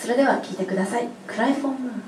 それでは聞いてください「クライフォームーン」